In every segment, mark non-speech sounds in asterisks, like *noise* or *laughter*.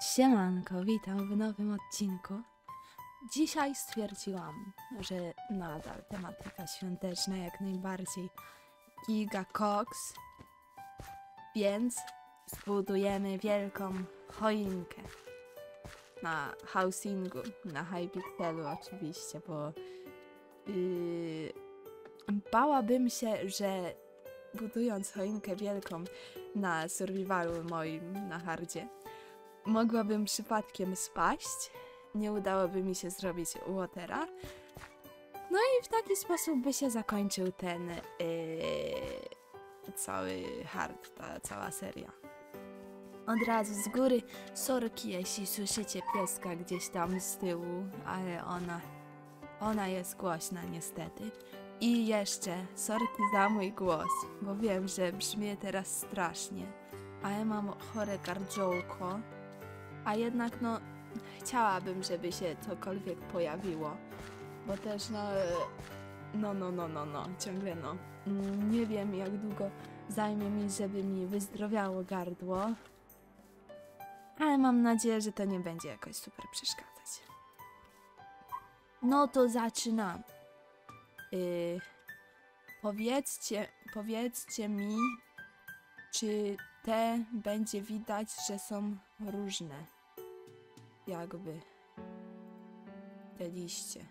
Siemanko, witam w nowym odcinku. Dzisiaj stwierdziłam, że nadal tematyka świąteczna jak najbardziej Giga Cox, więc zbudujemy wielką choinkę na housingu, na Hypixelu oczywiście, bo yy, bałabym się, że budując choinkę wielką na survivalu moim na hardzie, mogłabym przypadkiem spaść, nie udałoby mi się zrobić watera. No i w taki sposób by się zakończył ten yy, cały hard, ta cała seria. Od razu z góry sorki, jeśli słyszycie pieska gdzieś tam z tyłu, ale ona, ona jest głośna niestety. I jeszcze sorki za mój głos, bo wiem, że brzmię teraz strasznie, ale mam chore gardziołko, a jednak no chciałabym, żeby się cokolwiek pojawiło, bo też no, no, no, no, no, no, ciągle no. Nie wiem jak długo zajmie mi, żeby mi wyzdrowiało gardło, ale mam nadzieję, że to nie będzie jakoś super przeszkadzać. No to zaczynam. Yy, powiedzcie, powiedzcie mi, czy te będzie widać, że są różne. Jakby te liście.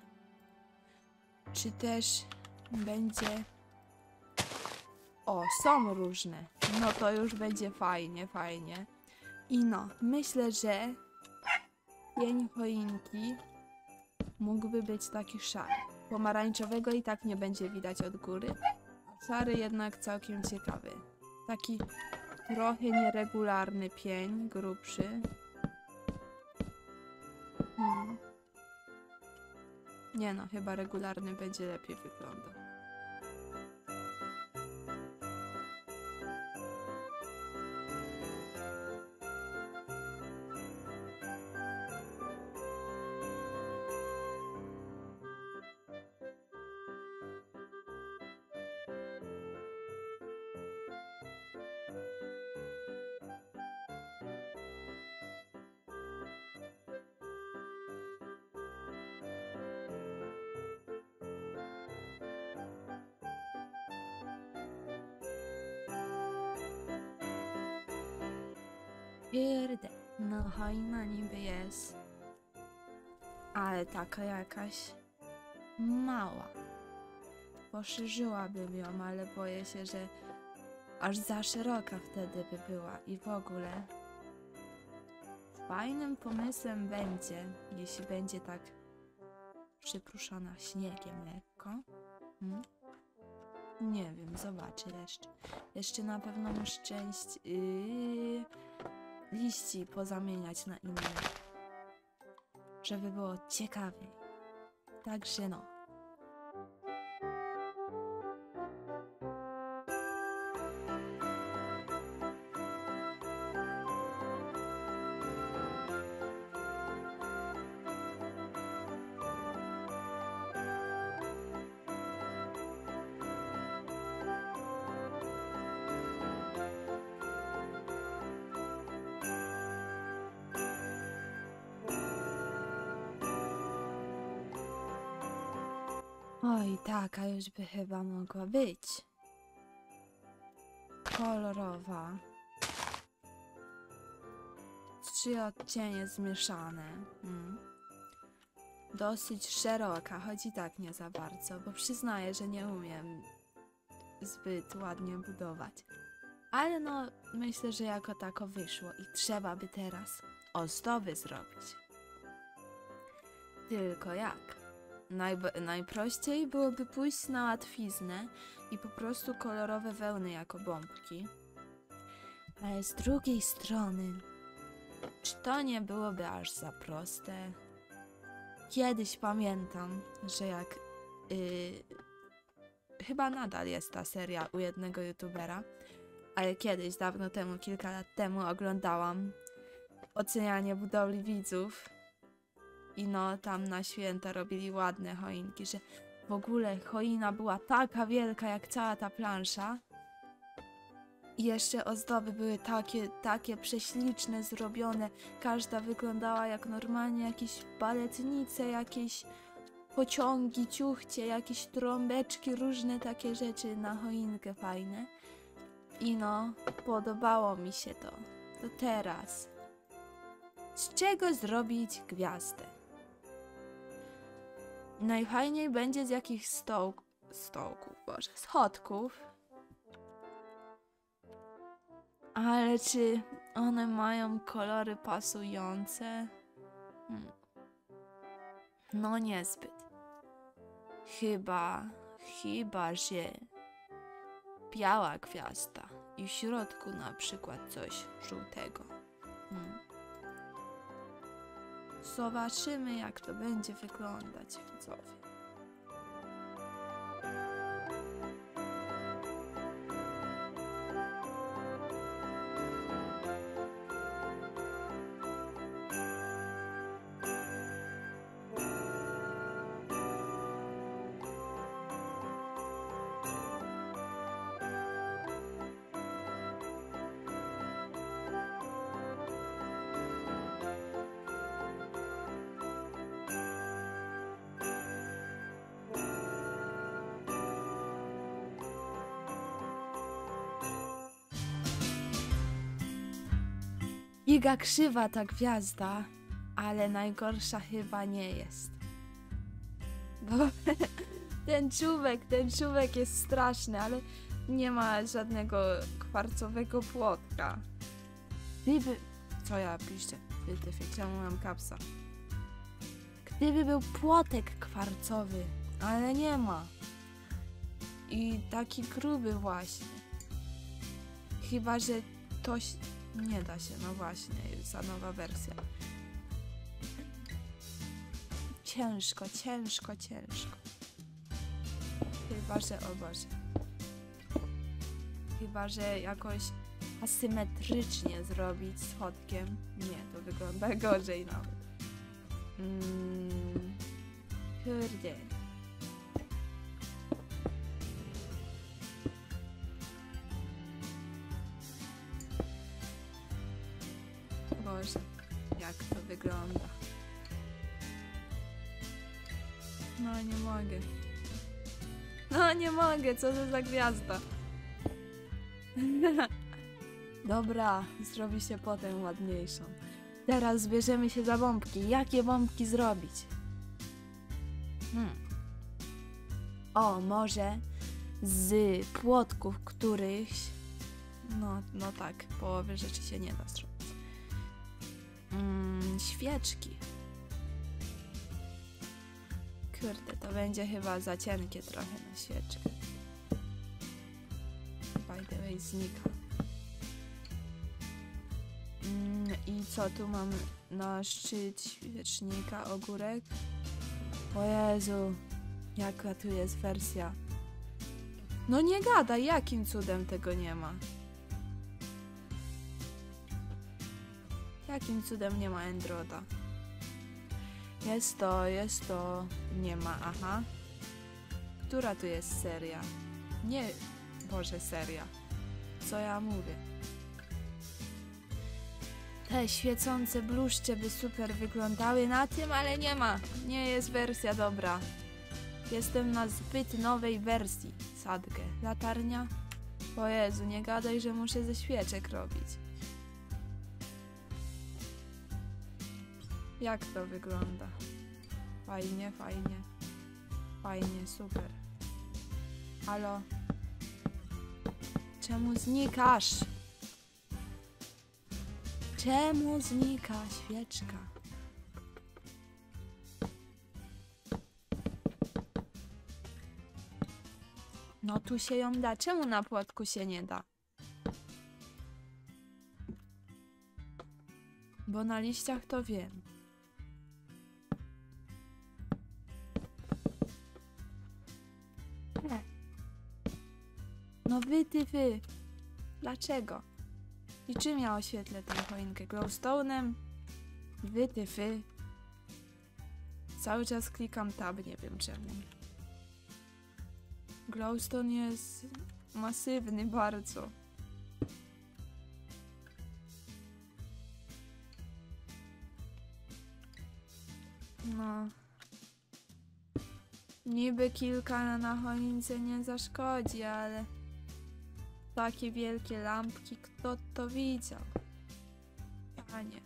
Czy też będzie. O, są różne. No to już będzie fajnie, fajnie. I no, myślę, że pień choinki mógłby być taki szary. Pomarańczowego i tak nie będzie widać od góry. Szary jednak całkiem ciekawy. Taki trochę nieregularny pień, grubszy. Hmm. Nie no, chyba regularny będzie lepiej wyglądał. Pierde. No hojna niby jest. Ale taka jakaś mała. Poszerzyłabym ją, ale boję się, że aż za szeroka wtedy by była. I w ogóle fajnym pomysłem będzie, jeśli będzie tak przypruszona śniegiem lekko. Hmm? Nie wiem, zobaczę jeszcze. Jeszcze na pewno muszę część yy, liści pozamieniać na inne. Żeby było ciekawiej. Także no. Oj, taka już by chyba mogła być. Kolorowa. Trzy odcienie zmieszane. Mm. Dosyć szeroka, choć i tak nie za bardzo, bo przyznaję, że nie umiem zbyt ładnie budować. Ale no, myślę, że jako tako wyszło i trzeba by teraz ozdoby zrobić. Tylko jak? Najb- najprościej byłoby pójść na łatwiznę i po prostu kolorowe wełny jako bombki. Ale z drugiej strony, czy to nie byłoby aż za proste? Kiedyś pamiętam, że jak. Yy, chyba nadal jest ta seria u jednego youtubera, ale kiedyś, dawno temu, kilka lat temu oglądałam ocenianie budowli widzów i no tam na święta robili ładne choinki, że w ogóle choina była taka wielka jak cała ta plansza I jeszcze ozdoby były takie, takie prześliczne, zrobione. Każda wyglądała jak normalnie jakieś baletnice, jakieś pociągi, ciuchcie, jakieś trąbeczki, różne takie rzeczy na choinkę fajne. I no, podobało mi się to. To teraz. Z czego zrobić gwiazdę? Najfajniej będzie z jakichś stołk, stołków, boże, schodków. Ale czy one mają kolory pasujące? Hmm. No niezbyt. Chyba, chyba, że biała gwiazda i w środku na przykład coś żółtego. Zobaczymy, jak to będzie wyglądać, widzowie. Giga krzywa ta gwiazda, ale najgorsza chyba nie jest. Bo *laughs* ten czubek, ten czubek jest straszny, ale nie ma żadnego kwarcowego płotka. Gdyby... Co ja piszę? Ty, czemu mam kapsa? Gdyby był płotek kwarcowy, ale nie ma. I taki gruby właśnie. Chyba, że to nie da się, no właśnie, za nowa wersja. Ciężko, ciężko, ciężko. Chyba, że, o Boże. Chyba, że jakoś asymetrycznie zrobić schodkiem. Nie, to wygląda *laughs* gorzej nawet. Mm, kurde. Wygląda. No nie mogę. No nie mogę, co to za gwiazda. *laughs* Dobra, zrobi się potem ładniejszą. Teraz zbierzemy się za bombki. Jakie bombki zrobić? Hmm. O, może z płotków którychś. No, no tak, połowy rzeczy się nie da zrobić. Mm, świeczki. Kurde, to będzie chyba za cienkie trochę na świeczkę. By the way, znika. Mm, I co tu mam na szczyt świecznika? Ogórek? O Jezu, jaka tu jest wersja. No nie gadaj, jakim cudem tego nie ma? Jakim cudem nie ma Endroda? Jest to, jest to, nie ma, aha. Która tu jest seria? Nie, Boże, seria. Co ja mówię? Te świecące bluszcze by super wyglądały na tym, ale nie ma. Nie jest wersja dobra. Jestem na zbyt nowej wersji. Sadkę. Latarnia? O Jezu, nie gadaj, że muszę ze świeczek robić. Jak to wygląda? Fajnie, fajnie. Fajnie, super. Halo? Czemu znikasz? Czemu znika świeczka? No tu się ją da. Czemu na płotku się nie da? Bo na liściach to wiem. wy, wy. Dlaczego? I czym ja oświetlę tę choinkę? Glowstone'em? Wy, wy. Cały czas klikam tab, nie wiem czemu. Glowstone jest masywny bardzo. No. Niby kilka na choince nie zaszkodzi, ale takie wielkie lampki, kto to widział? A nie.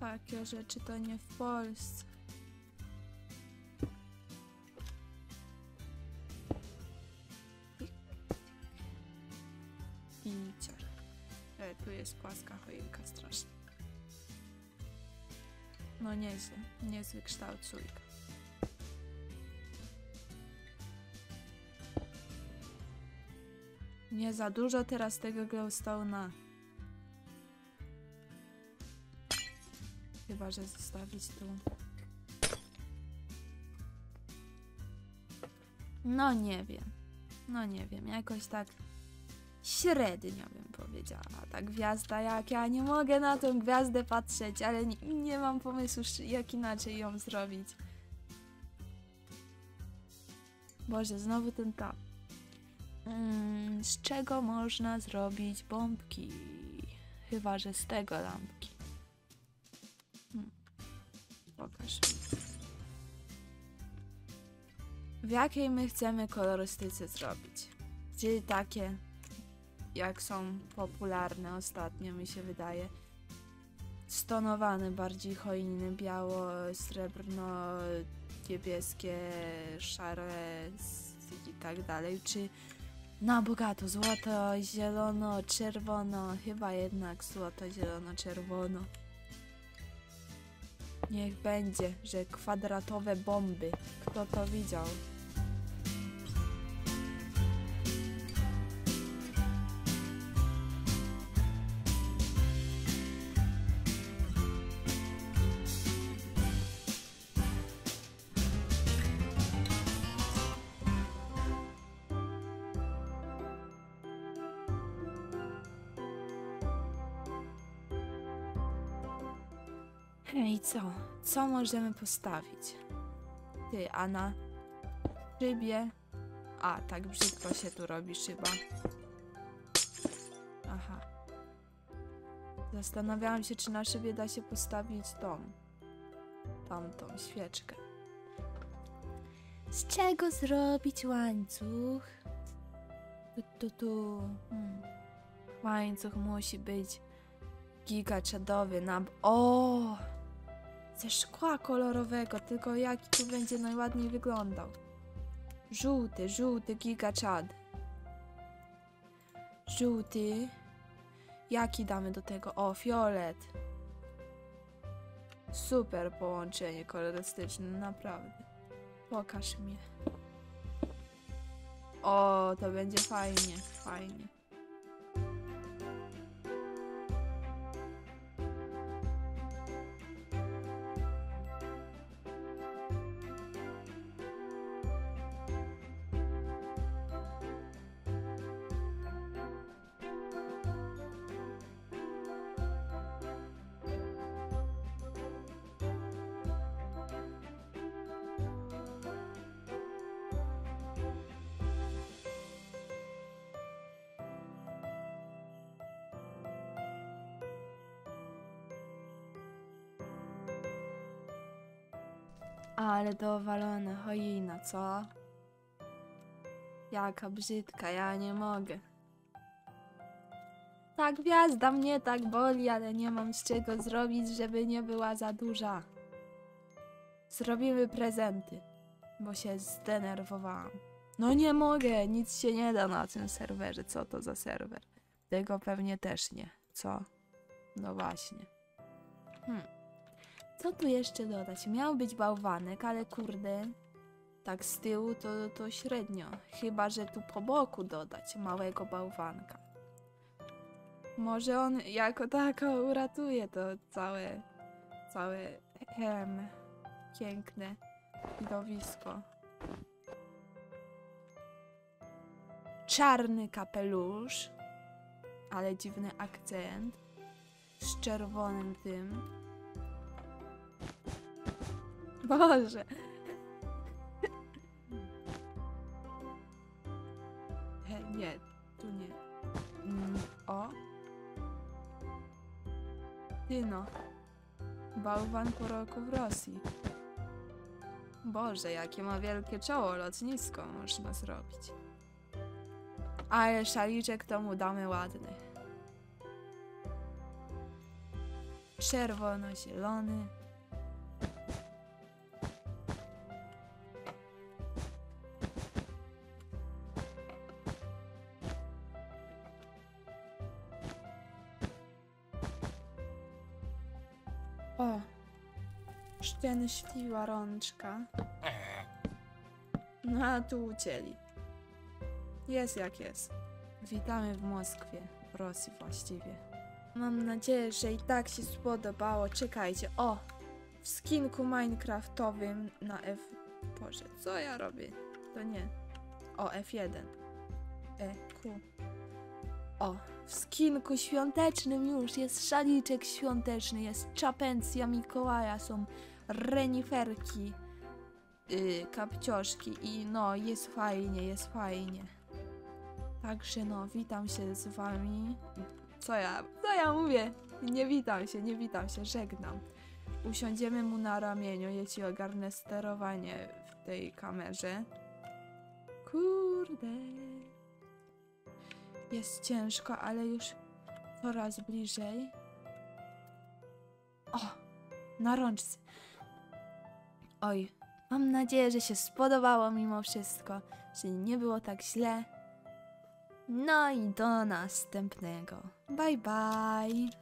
Takie rzeczy to nie w Polsce. I ciar. E, tu jest płaska choinka strasznie. No nieźle, niezły kształt sójka. Nie za dużo teraz tego glowstone'a. Chyba, że zostawić tu. No nie wiem. No nie wiem, jakoś tak średnio bym powiedziała. Ta gwiazda jak ja nie mogę na tą gwiazdę patrzeć, ale nie, nie mam pomysłu jak inaczej ją zrobić. Boże, znowu ten tap. Mm, z czego można zrobić bombki? Chyba, że z tego lampki. Hmm. Pokaż. W jakiej my chcemy kolorystyce zrobić? Czyli takie, jak są popularne ostatnio, mi się wydaje. Stonowane bardziej choiny, biało, srebrno, niebieskie, szare i tak dalej. Czy na bogato, złoto, zielono, czerwono, chyba jednak złoto, zielono, czerwono. Niech będzie, że kwadratowe bomby. Kto to widział? Hej, co? Co możemy postawić? Ty, a na szybie... A, tak brzydko się tu robi szyba. Aha. Zastanawiałam się, czy na szybie da się postawić tą... Tamtą świeczkę. Z czego zrobić łańcuch? Tu, tu, tu. Hmm. Łańcuch musi być gigaczadowy na... O! Ze szkła kolorowego, tylko jaki tu będzie najładniej wyglądał. Żółty, żółty gigaczad. Żółty. Jaki damy do tego? O, fiolet. Super połączenie kolorystyczne, naprawdę. Pokaż mi. O, to będzie fajnie, fajnie. Ale dowalona choina, co? Jaka brzydka, ja nie mogę. Ta gwiazda mnie tak boli, ale nie mam z czego zrobić, żeby nie była za duża. Zrobimy prezenty, bo się zdenerwowałam. No nie mogę, nic się nie da na tym serwerze. Co to za serwer? Tego pewnie też nie. Co? No właśnie. Hmm. Co tu jeszcze dodać? Miał być bałwanek, ale kurde, tak z tyłu to, to średnio. Chyba, że tu po boku dodać małego bałwanka. Może on jako tako uratuje to całe, całe em, piękne widowisko. Czarny kapelusz, ale dziwny akcent z czerwonym tym. Boże. E, nie, tu nie. Mm, o. Ty no. Bałwan po roku w Rosji. Boże, jakie ma wielkie czoło, lotnisko można zrobić. Ale szaliczek to mu damy ładny. Czerwono-zielony. Szczęśliwa rączka. No a tu ucięli. Jest jak jest. Witamy w Moskwie, w Rosji właściwie. Mam nadzieję, że i tak się spodobało. Czekajcie, o! W skinku minecraftowym na F... Boże, co ja robię? To nie. O, F1. E, Q. O, w skinku świątecznym już jest szaliczek świąteczny, jest czapencja Mikołaja, są reniferki, yy, kapcioszki i no, jest fajnie, jest fajnie. Także no, witam się z wami. Co ja, co ja mówię? Nie witam się, nie witam się, żegnam. Usiądziemy mu na ramieniu, jeśli ogarnę sterowanie w tej kamerze. Kurde. Jest ciężko, ale już coraz bliżej. O, na rączce. Oj, mam nadzieję, że się spodobało mimo wszystko, że nie było tak źle. No i do następnego. Bye bye.